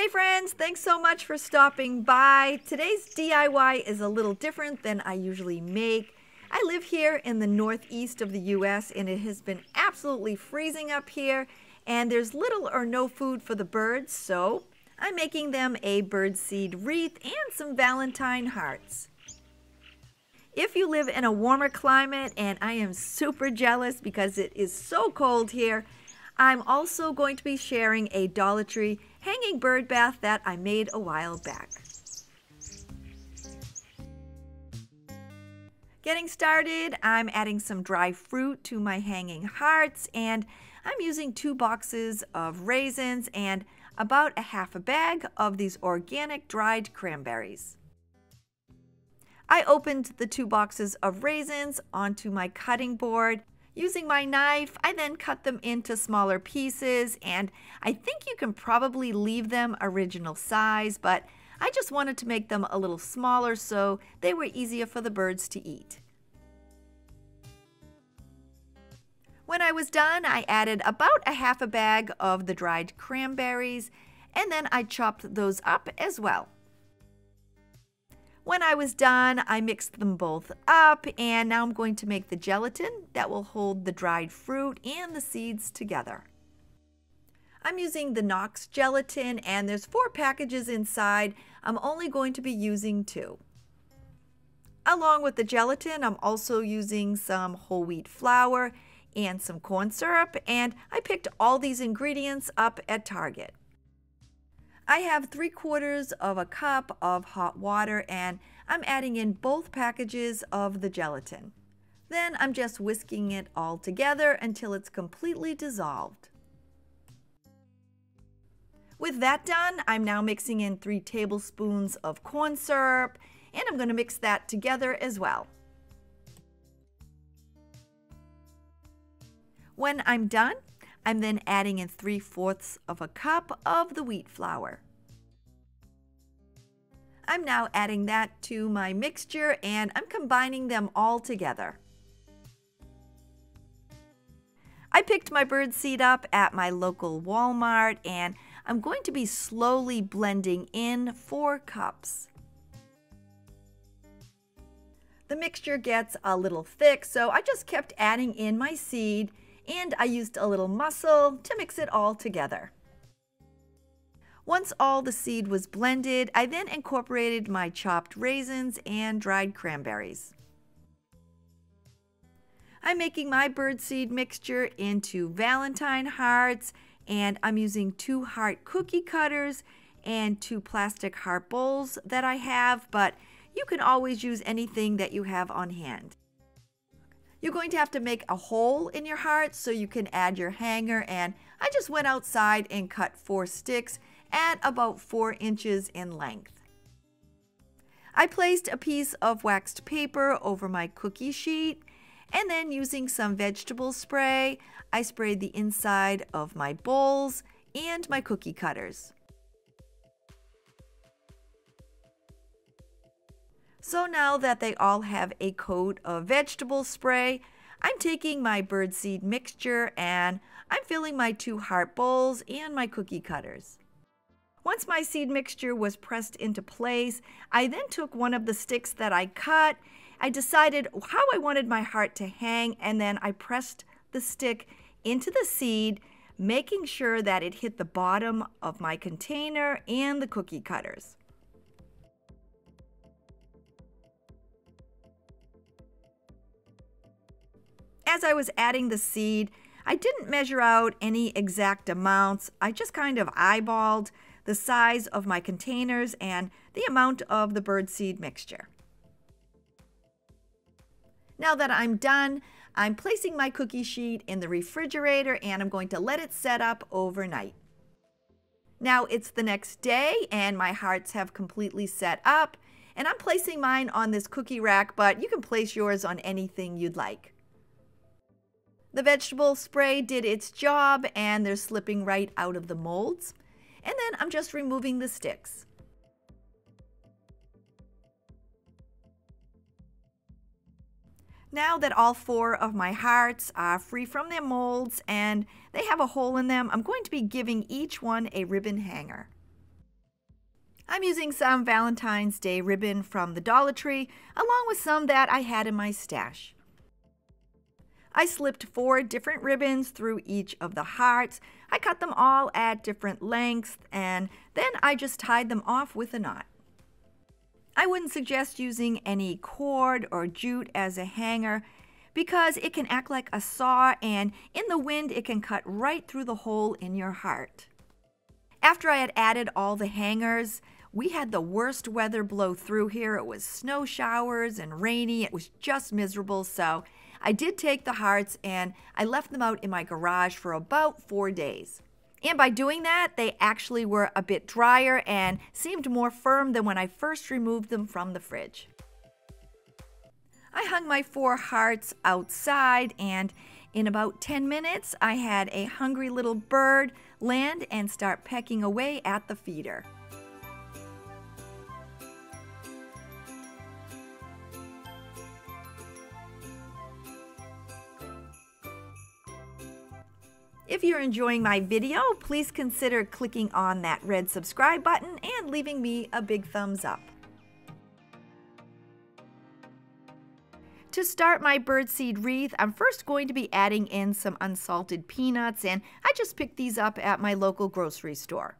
Hey friends, thanks so much for stopping by. Today's DIY is a little different than I usually make. I live here in the northeast of the US and it has been absolutely freezing up here and there's little or no food for the birds, so I'm making them a birdseed wreath and some valentine hearts. If you live in a warmer climate, and I am super jealous because it is so cold here, I'm also going to be sharing a Dollar Tree hanging bird bath that I made a while back. Getting started, I'm adding some dry fruit to my hanging hearts and I'm using two boxes of raisins and about a half a bag of these organic dried cranberries. I opened the two boxes of raisins onto my cutting board Using my knife, I then cut them into smaller pieces, and I think you can probably leave them original size, but I just wanted to make them a little smaller so they were easier for the birds to eat. When I was done, I added about a half a bag of the dried cranberries, and then I chopped those up as well. When I was done, I mixed them both up and now I'm going to make the gelatin that will hold the dried fruit and the seeds together. I'm using the Knox gelatin and there's four packages inside. I'm only going to be using two. Along with the gelatin, I'm also using some whole wheat flour and some corn syrup and I picked all these ingredients up at Target. I have three quarters of a cup of hot water and I'm adding in both packages of the gelatin. Then I'm just whisking it all together until it's completely dissolved. With that done, I'm now mixing in three tablespoons of corn syrup and I'm going to mix that together as well. When I'm done, I'm then adding in 3 fourths of a cup of the wheat flour. I'm now adding that to my mixture and I'm combining them all together. I picked my bird seed up at my local Walmart and I'm going to be slowly blending in 4 cups. The mixture gets a little thick, so I just kept adding in my seed and I used a little muscle to mix it all together. Once all the seed was blended, I then incorporated my chopped raisins and dried cranberries. I'm making my birdseed mixture into Valentine hearts and I'm using two heart cookie cutters and two plastic heart bowls that I have, but you can always use anything that you have on hand. You're going to have to make a hole in your heart so you can add your hanger and I just went outside and cut four sticks at about four inches in length. I placed a piece of waxed paper over my cookie sheet and then using some vegetable spray, I sprayed the inside of my bowls and my cookie cutters. So now that they all have a coat of vegetable spray, I'm taking my birdseed mixture and I'm filling my two heart bowls and my cookie cutters. Once my seed mixture was pressed into place, I then took one of the sticks that I cut. I decided how I wanted my heart to hang and then I pressed the stick into the seed, making sure that it hit the bottom of my container and the cookie cutters. As I was adding the seed, I didn't measure out any exact amounts. I just kind of eyeballed the size of my containers and the amount of the birdseed mixture. Now that I'm done, I'm placing my cookie sheet in the refrigerator and I'm going to let it set up overnight. Now it's the next day and my hearts have completely set up and I'm placing mine on this cookie rack, but you can place yours on anything you'd like. The vegetable spray did its job and they're slipping right out of the molds. And then I'm just removing the sticks. Now that all four of my hearts are free from their molds and they have a hole in them, I'm going to be giving each one a ribbon hanger. I'm using some Valentine's Day ribbon from the Dollar Tree, along with some that I had in my stash. I slipped four different ribbons through each of the hearts. I cut them all at different lengths, and then I just tied them off with a knot. I wouldn't suggest using any cord or jute as a hanger because it can act like a saw and in the wind it can cut right through the hole in your heart. After I had added all the hangers, we had the worst weather blow through here. It was snow showers and rainy. It was just miserable. So I did take the hearts and I left them out in my garage for about four days. And by doing that, they actually were a bit drier and seemed more firm than when I first removed them from the fridge. I hung my four hearts outside and in about 10 minutes, I had a hungry little bird land and start pecking away at the feeder. If you're enjoying my video, please consider clicking on that red subscribe button and leaving me a big thumbs up. To start my birdseed wreath, I'm first going to be adding in some unsalted peanuts, and I just picked these up at my local grocery store.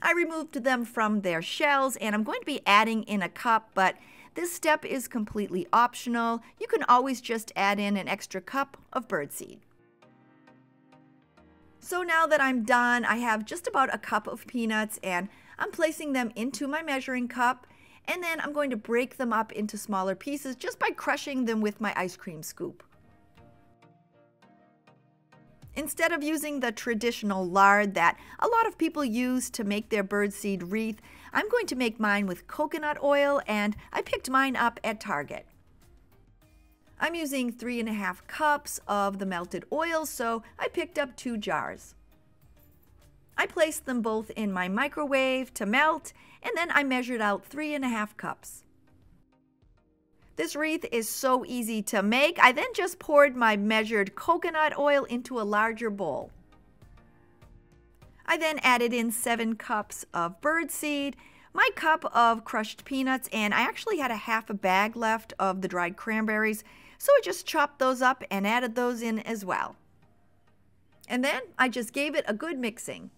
I removed them from their shells, and I'm going to be adding in a cup, but this step is completely optional. You can always just add in an extra cup of birdseed. So now that I'm done, I have just about a cup of peanuts and I'm placing them into my measuring cup and then I'm going to break them up into smaller pieces just by crushing them with my ice cream scoop. Instead of using the traditional lard that a lot of people use to make their birdseed wreath, I'm going to make mine with coconut oil and I picked mine up at Target. I'm using three and a half cups of the melted oil, so I picked up two jars. I placed them both in my microwave to melt, and then I measured out three and a half cups. This wreath is so easy to make. I then just poured my measured coconut oil into a larger bowl. I then added in seven cups of birdseed, my cup of crushed peanuts, and I actually had a half a bag left of the dried cranberries so I just chopped those up and added those in as well. And then I just gave it a good mixing.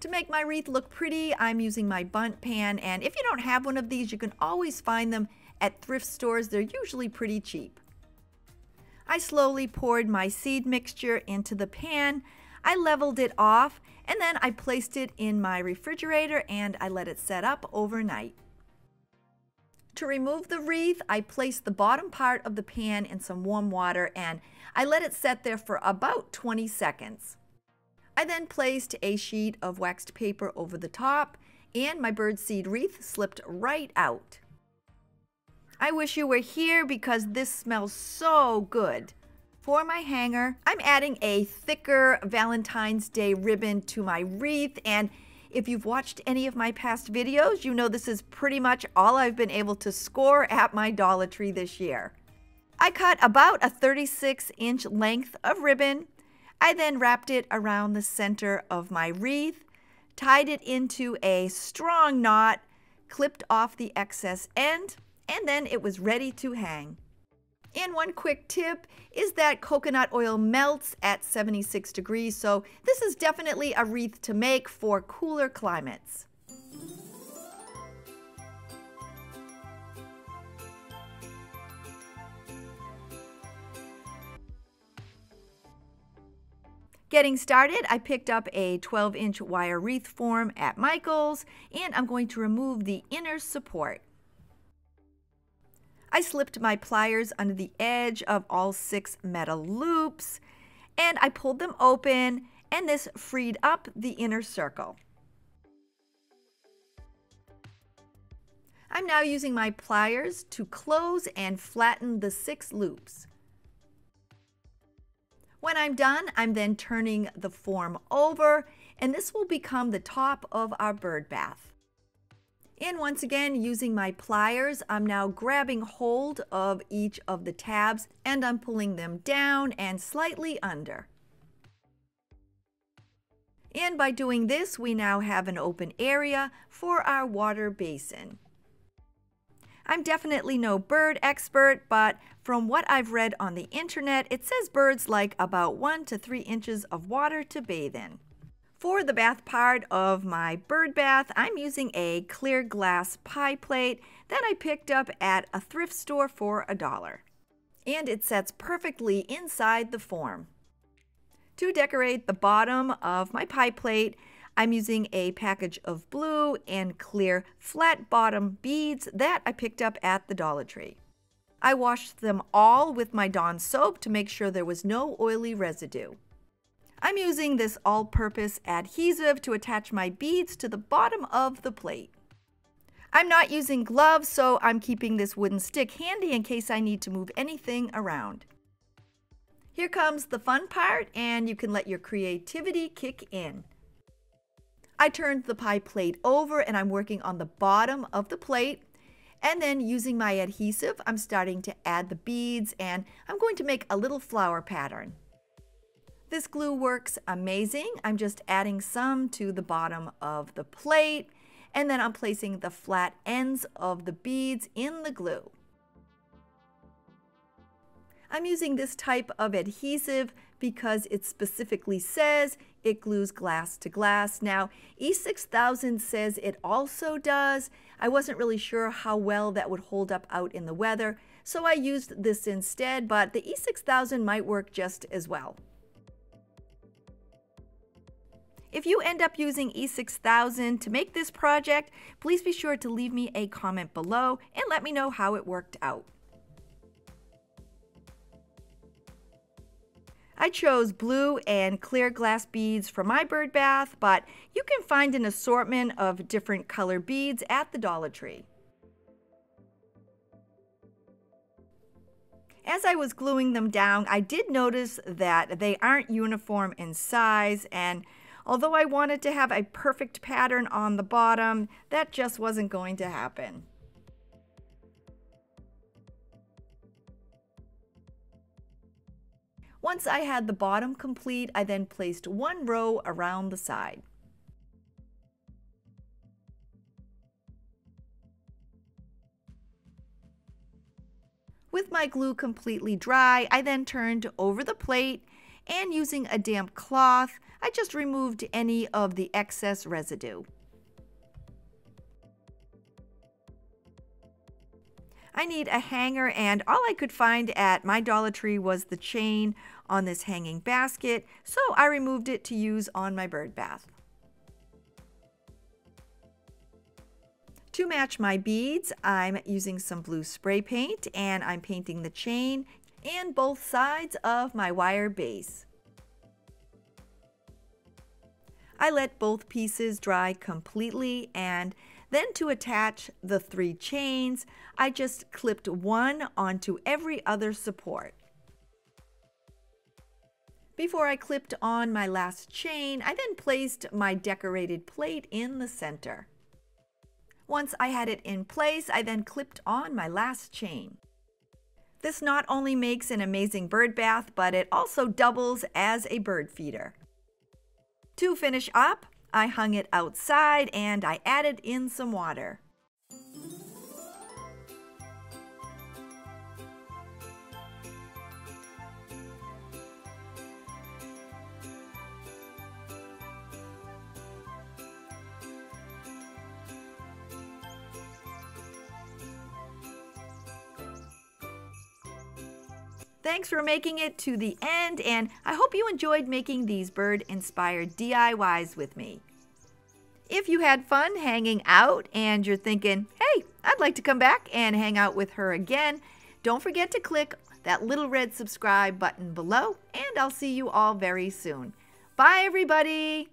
To make my wreath look pretty, I'm using my Bundt pan, and if you don't have one of these, you can always find them at thrift stores. They're usually pretty cheap. I slowly poured my seed mixture into the pan. I leveled it off, and then I placed it in my refrigerator and I let it set up overnight. To remove the wreath, I placed the bottom part of the pan in some warm water and I let it set there for about 20 seconds. I then placed a sheet of waxed paper over the top and my birdseed wreath slipped right out. I wish you were here because this smells so good. For my hanger, I'm adding a thicker Valentine's Day ribbon to my wreath and if you've watched any of my past videos, you know this is pretty much all I've been able to score at my Dollar Tree this year. I cut about a 36 inch length of ribbon. I then wrapped it around the center of my wreath, tied it into a strong knot, clipped off the excess end, and then it was ready to hang. And one quick tip is that coconut oil melts at 76 degrees, so this is definitely a wreath to make for cooler climates. Getting started, I picked up a 12 inch wire wreath form at Michael's and I'm going to remove the inner support. I slipped my pliers under the edge of all six metal loops and I pulled them open and this freed up the inner circle. I'm now using my pliers to close and flatten the six loops. When I'm done, I'm then turning the form over and this will become the top of our bird bath. And once again, using my pliers, I'm now grabbing hold of each of the tabs and I'm pulling them down and slightly under. And by doing this, we now have an open area for our water basin. I'm definitely no bird expert, but from what I've read on the internet, it says birds like about one to three inches of water to bathe in. For the bath part of my bird bath, I'm using a clear glass pie plate that I picked up at a thrift store for a dollar. And it sets perfectly inside the form. To decorate the bottom of my pie plate, I'm using a package of blue and clear flat bottom beads that I picked up at the Dollar Tree. I washed them all with my Dawn soap to make sure there was no oily residue. I'm using this all-purpose adhesive to attach my beads to the bottom of the plate. I'm not using gloves, so I'm keeping this wooden stick handy in case I need to move anything around. Here comes the fun part, and you can let your creativity kick in. I turned the pie plate over and I'm working on the bottom of the plate. And then using my adhesive, I'm starting to add the beads and I'm going to make a little flower pattern. This glue works amazing. I'm just adding some to the bottom of the plate and then I'm placing the flat ends of the beads in the glue. I'm using this type of adhesive because it specifically says it glues glass to glass. Now, E6000 says it also does. I wasn't really sure how well that would hold up out in the weather, so I used this instead, but the E6000 might work just as well. If you end up using E6000 to make this project, please be sure to leave me a comment below and let me know how it worked out. I chose blue and clear glass beads for my bird bath, but you can find an assortment of different color beads at the Dollar Tree. As I was gluing them down, I did notice that they aren't uniform in size and although I wanted to have a perfect pattern on the bottom, that just wasn't going to happen. Once I had the bottom complete, I then placed one row around the side. With my glue completely dry, I then turned over the plate and using a damp cloth, I just removed any of the excess residue. I need a hanger and all I could find at my Dollar Tree was the chain on this hanging basket, so I removed it to use on my bird bath. To match my beads, I'm using some blue spray paint and I'm painting the chain and both sides of my wire base. I let both pieces dry completely and then to attach the three chains, I just clipped one onto every other support. Before I clipped on my last chain, I then placed my decorated plate in the center. Once I had it in place, I then clipped on my last chain. This not only makes an amazing bird bath, but it also doubles as a bird feeder. To finish up, I hung it outside and I added in some water. Thanks for making it to the end, and I hope you enjoyed making these bird-inspired DIYs with me. If you had fun hanging out and you're thinking, hey, I'd like to come back and hang out with her again, don't forget to click that little red subscribe button below, and I'll see you all very soon. Bye, everybody!